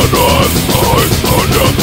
Under my thunder